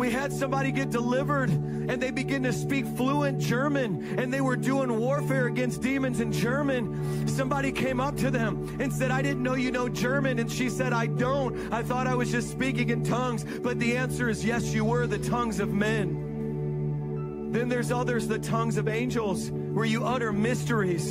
We had somebody get delivered and they begin to speak fluent German and they were doing warfare against demons in German. Somebody came up to them and said, I didn't know you know German. And she said, I don't. I thought I was just speaking in tongues. But the answer is yes, you were the tongues of men. Then there's others, the tongues of angels, where you utter mysteries.